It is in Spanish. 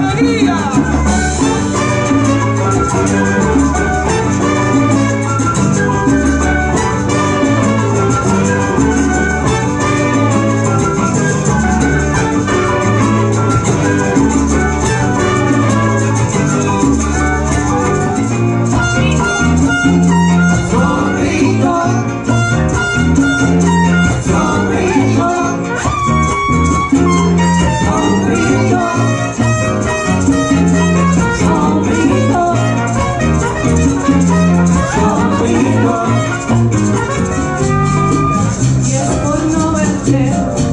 ¡Alegría! tell